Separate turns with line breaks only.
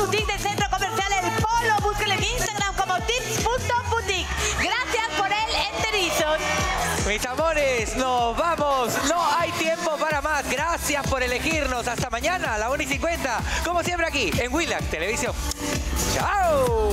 Boutique del Centro Comercial El Polo. Búsquenlo en Instagram como tips.boutique. Gracias por el enterizo.
Mis amores, nos vamos. No hay tiempo para más. Gracias por elegirnos. Hasta mañana a la 1 y 50. Como siempre aquí en Willax Televisión. ¡Chao!